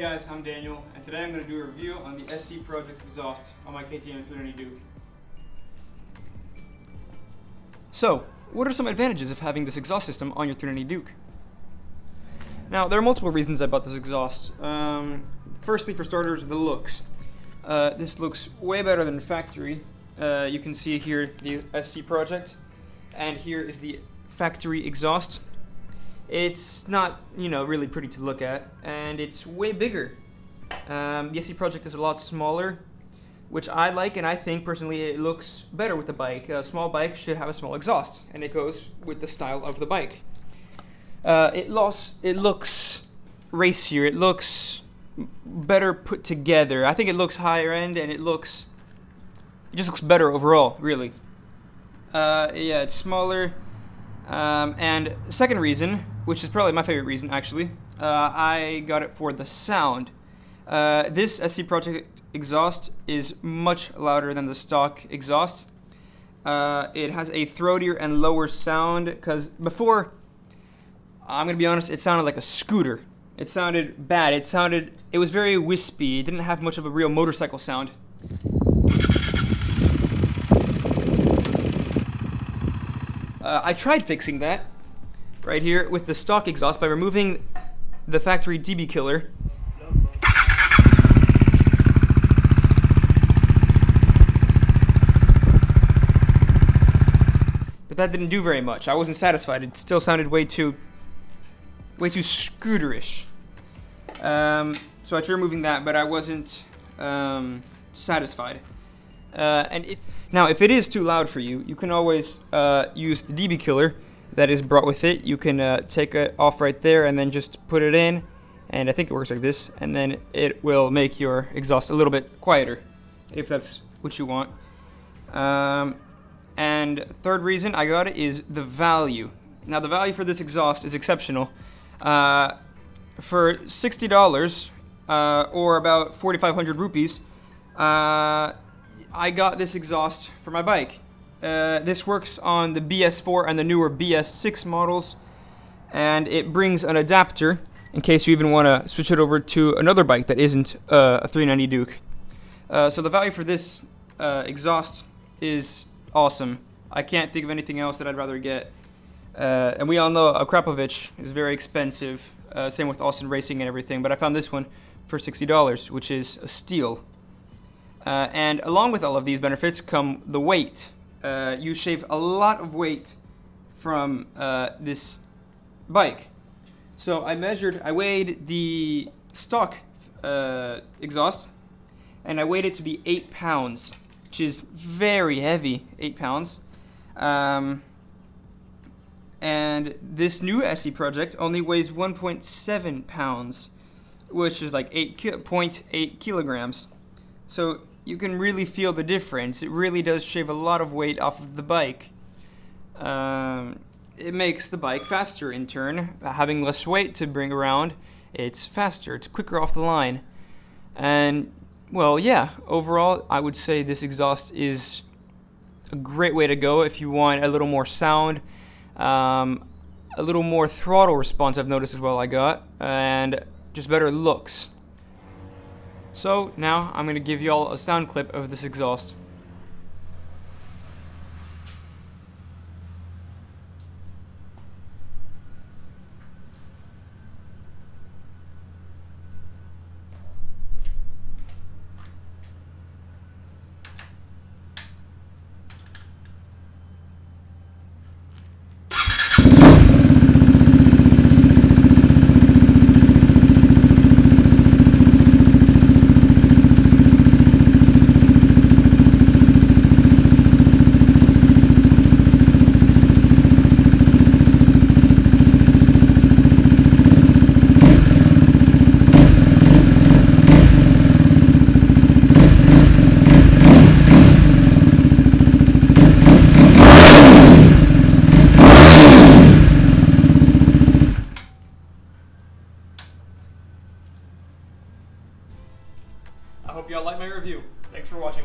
guys, I'm Daniel, and today I'm going to do a review on the SC Project exhaust on my KTM 390 Duke. So, what are some advantages of having this exhaust system on your 390 Duke? Now, there are multiple reasons I bought this exhaust. Um, firstly, for starters, the looks. Uh, this looks way better than factory. Uh, you can see here the SC Project, and here is the factory exhaust. It's not, you know, really pretty to look at, and it's way bigger. Um, Project is a lot smaller, which I like, and I think personally it looks better with the bike. A small bike should have a small exhaust, and it goes with the style of the bike. Uh, it lost, it looks racier. It looks better put together. I think it looks higher end, and it looks, it just looks better overall, really. Uh, yeah, it's smaller. Um, and second reason, which is probably my favorite reason actually, uh, I got it for the sound. Uh, this SC Project exhaust is much louder than the stock exhaust. Uh, it has a throatier and lower sound because before, I'm gonna be honest, it sounded like a scooter. It sounded bad. It sounded, it was very wispy. It didn't have much of a real motorcycle sound. Uh, I tried fixing that right here with the stock exhaust by removing the factory DB killer. But that didn't do very much. I wasn't satisfied. It still sounded way too, way too scooterish. Um, so I tried removing that, but I wasn't um, satisfied. Uh, and if, now, if it is too loud for you, you can always uh, use the DB killer that is brought with it. You can uh, take it off right there and then just put it in. And I think it works like this. And then it will make your exhaust a little bit quieter, if that's what you want. Um, and third reason I got it is the value. Now, the value for this exhaust is exceptional. Uh, for $60, uh, or about 4,500 rupees, uh, I got this exhaust for my bike. Uh, this works on the BS4 and the newer BS6 models, and it brings an adapter in case you even want to switch it over to another bike that isn't uh, a 390 Duke. Uh, so the value for this uh, exhaust is awesome. I can't think of anything else that I'd rather get. Uh, and we all know Akrapovic is very expensive, uh, same with Austin Racing and everything, but I found this one for $60, which is a steal. Uh, and along with all of these benefits come the weight. Uh, you shave a lot of weight from uh, this bike. So I measured, I weighed the stock uh, exhaust, and I weighed it to be 8 pounds, which is very heavy, 8 pounds. Um, and this new SC project only weighs 1.7 pounds, which is like 8.8 kilograms. So you can really feel the difference. It really does shave a lot of weight off of the bike. Um, it makes the bike faster in turn. Having less weight to bring around, it's faster, it's quicker off the line. And, well, yeah, overall, I would say this exhaust is a great way to go if you want a little more sound, um, a little more throttle response, I've noticed as well, I got, and just better looks. So now I'm going to give you all a sound clip of this exhaust. I hope y'all like my review. Thanks for watching.